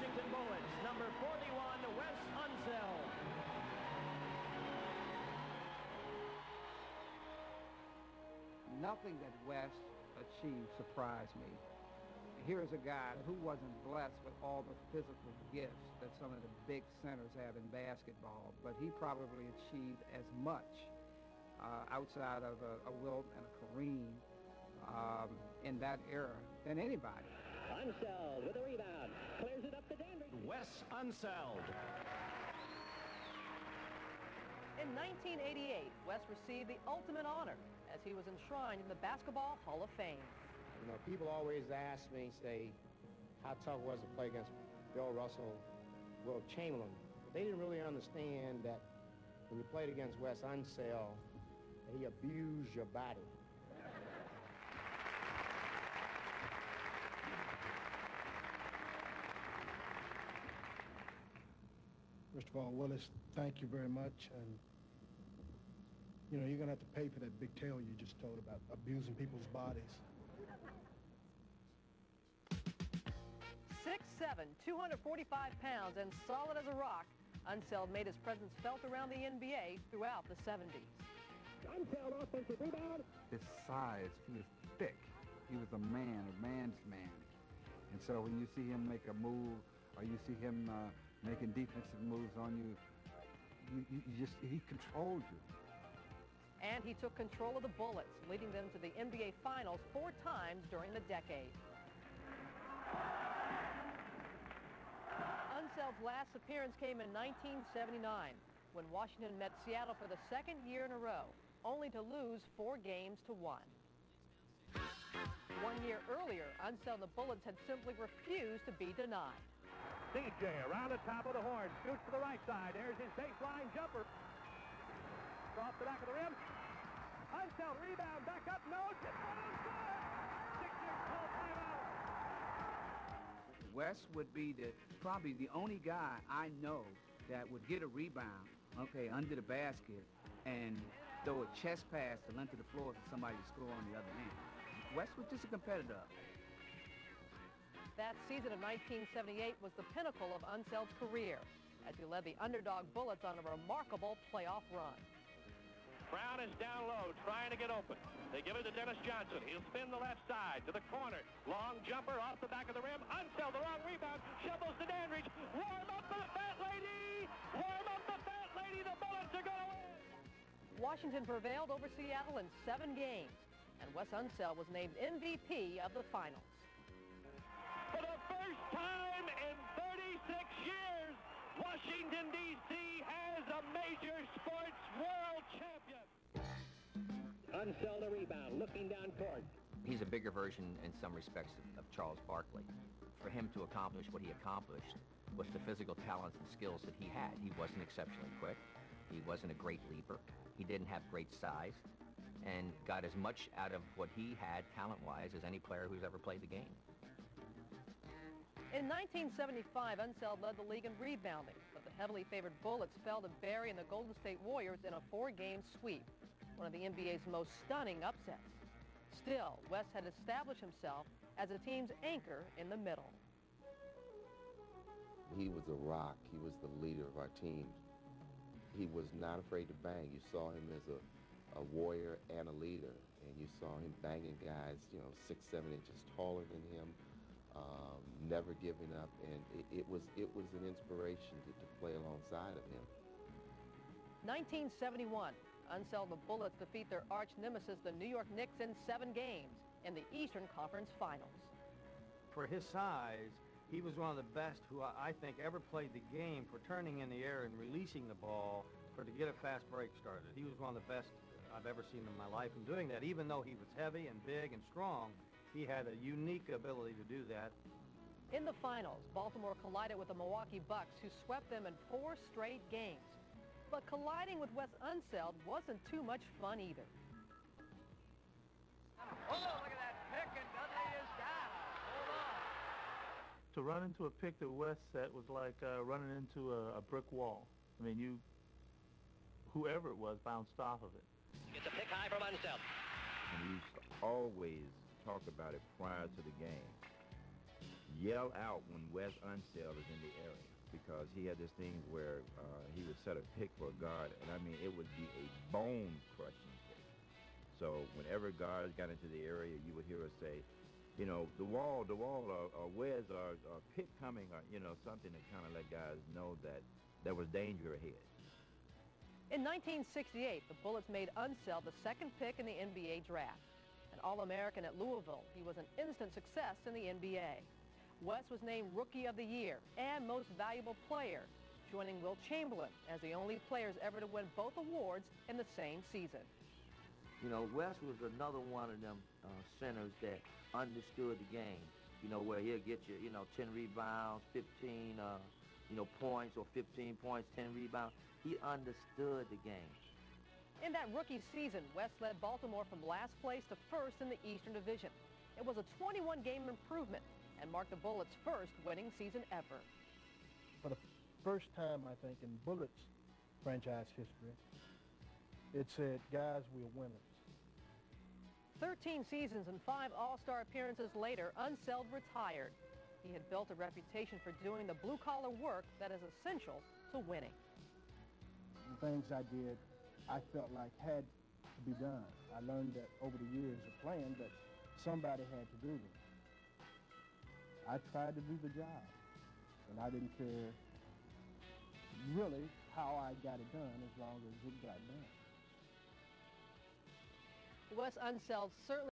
Washington Bullets, number 41, Wes Unseld. Nothing that Wes achieved surprised me. Here's a guy who wasn't blessed with all the physical gifts that some of the big centers have in basketball, but he probably achieved as much uh, outside of a, a Wilt and a Kareem um, in that era than anybody. Unseld with a rebound. Clears it up to Dandridge. Wes Unseld. In 1988, Wes received the ultimate honor as he was enshrined in the Basketball Hall of Fame. You know, people always ask me, say, how tough was it to play against Bill Russell, Wilt Chamberlain. They didn't really understand that when you played against Wes Unseld, he abused your body. First of all, Willis, thank you very much. And, you know, you're going to have to pay for that big tale you just told about abusing people's bodies. 6'7", 245 pounds, and solid as a rock, Unseld made his presence felt around the NBA throughout the 70s. Unseld offensive rebound. His size, he was thick. He was a man, a man's man. And so when you see him make a move or you see him uh, making defensive moves on you, you, you, you just, he controlled you. And he took control of the Bullets, leading them to the NBA Finals four times during the decade. Unseld's last appearance came in 1979 when Washington met Seattle for the second year in a row, only to lose four games to one. One year earlier, Unseld and the Bullets had simply refused to be denied. DJ around the top of the horn, shoots to the right side. There's his baseline jumper. Off the back of the rim. Unseld rebound, back up, no, call timeout. Wes would be the probably the only guy I know that would get a rebound, okay, under the basket and throw a chest pass to length of the floor for somebody to score on the other end. Wes was just a competitor. That season of 1978 was the pinnacle of Unseld's career as he led the underdog Bullets on a remarkable playoff run. Brown is down low, trying to get open. They give it to Dennis Johnson. He'll spin the left side to the corner. Long jumper off the back of the rim. Unseld, the wrong rebound. Shovels to Dandridge. Warm up the fat lady. Warm up the fat lady. The Bullets are going to win. Washington prevailed over Seattle in seven games, and Wes Unseld was named MVP of the finals. For the first time in 36 years, Washington, D.C. has a major sports world champion. Unseld a rebound, looking down court. He's a bigger version in some respects of, of Charles Barkley. For him to accomplish what he accomplished was the physical talents and skills that he had. He wasn't exceptionally quick. He wasn't a great leaper. He didn't have great size and got as much out of what he had talent-wise as any player who's ever played the game. In 1975, Unseld led the league in rebounding, but the heavily favored Bullets fell to Barry and the Golden State Warriors in a four-game sweep, one of the NBA's most stunning upsets. Still, Wes had established himself as a team's anchor in the middle. He was a rock. He was the leader of our team. He was not afraid to bang. You saw him as a, a warrior and a leader, and you saw him banging guys, you know, six, seven inches taller than him, um, never giving up, and it, it, was it was an inspiration to, to play alongside of him. 1971, Unseld the Bullets defeat their arch nemesis, the New York Knicks, in seven games in the Eastern Conference Finals. For his size, he was one of the best who I I think ever played the game for turning in the air and releasing the ball for to get a fast break started. He was one of the best I've ever seen in my life in doing that. Even though he was heavy and big and strong, he had a unique ability to do that. In the finals, Baltimore collided with the Milwaukee Bucks, who swept them in four straight games. But colliding with Wes Unseld wasn't too much fun either. Oh, look at that pick, and Dudley is down. Hold on. To run into a pick that Wes set was like uh, running into a, a brick wall. I mean, you, whoever it was, bounced off of it. Gets a pick high from Unseld. And he's always talk about it prior to the game. yell out when Wes Unseld is in the area because he had this thing where uh, he would set a pick for a guard, and I mean it would be a bone-crushing pick. So whenever guards got into the area, you would hear us say, you know, the wall, the wall, or, or pick coming, or you know, something to kind of let guys know that there was danger ahead. In 1968, the Bullets made Unseld the second pick in the NBA draft. An All-American at Louisville, he was an instant success in the NBA. Wes was named Rookie of the Year and Most Valuable Player, joining Wilt Chamberlain as the only players ever to win both awards in the same season. You know, Wes was another one of them uh, centers that understood the game. You know, where he'll get you, you know, 10 rebounds, 15, uh, you know, points or 15 points, 10 rebounds. He understood the game. In that rookie season, Wes led Baltimore from last place to first in the Eastern Division. It was a 21-game improvement and marked the Bullets' first winning season ever. For the first time, I think, in Bullets franchise history, it said, guys, we're winners. 13 seasons and five All-Star appearances later, Unseld retired. He had built a reputation for doing the blue-collar work that is essential to winning. The things I did, I felt like had to be done. I learned that over the years of playing that somebody had to do them. I tried to do the job, and I didn't care really how I got it done as long as it got done. Wes Unseld certainly